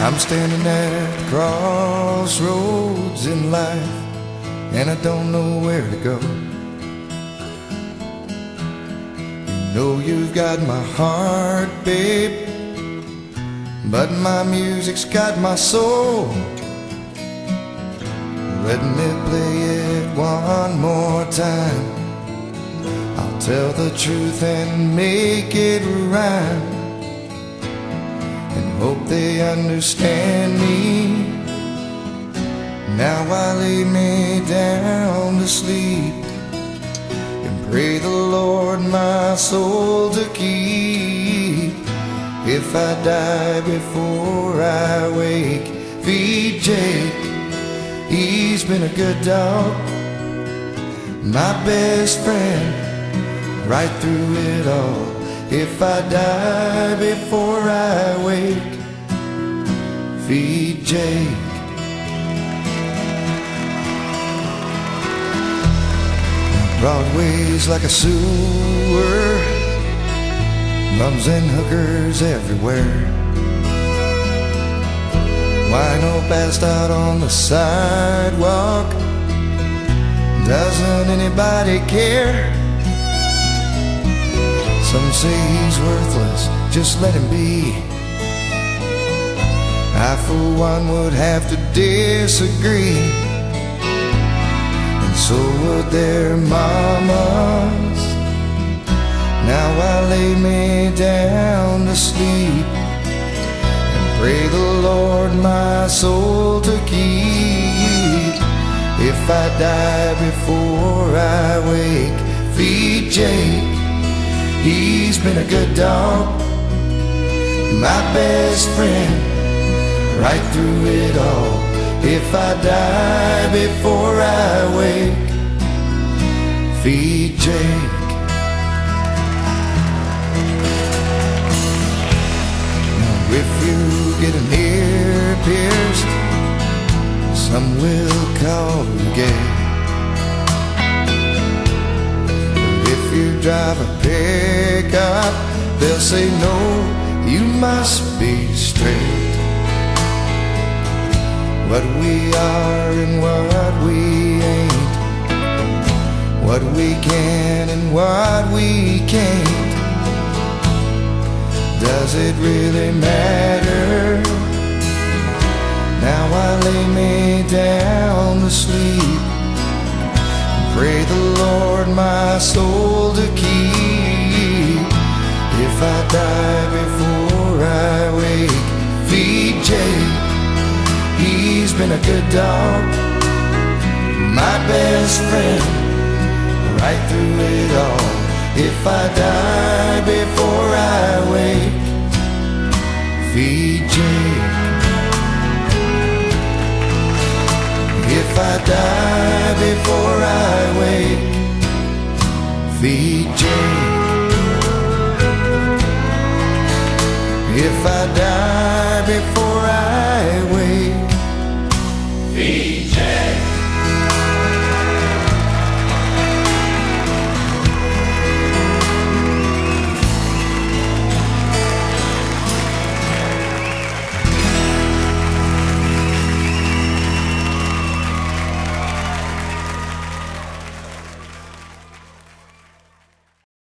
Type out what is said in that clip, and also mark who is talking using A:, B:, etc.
A: I'm standing at the crossroads in life, and I don't know where to go. You know you've got my heart, babe, but my music's got my soul. Let me play it one more time. I'll tell the truth and make it rhyme hope they understand me. Now I lay me down to sleep and pray the Lord my soul to keep. If I die before I wake, feed Jake. He's been a good dog, my best friend, right through it all. If I die before I feed Jake. Broadway's like a sewer, bums and hookers everywhere. Wino passed out on the sidewalk. Doesn't anybody care? Some say he's worthless, just let him be. I, for one, would have to disagree. And so would their mamas. Now I lay me down to sleep and pray the Lord my soul to keep. If I die before I wake, feed Jake. He's been a good dog, my best friend, right through it all. If I die before I wake, feed Jake. If you get an ear pierced, some will call you gay. If you drive a pickup, they'll say no, you must be straight. What we are and what we ain't, what we can and what we can't. Does it really matter? Now I lay me down to sleep pray the Lord my soul to keep. If I die before I wake, feed Jake been a good dog, my best friend, right through it all. If I die before I wake, feed Jake. If I die before I wake, feed Jake. If I die.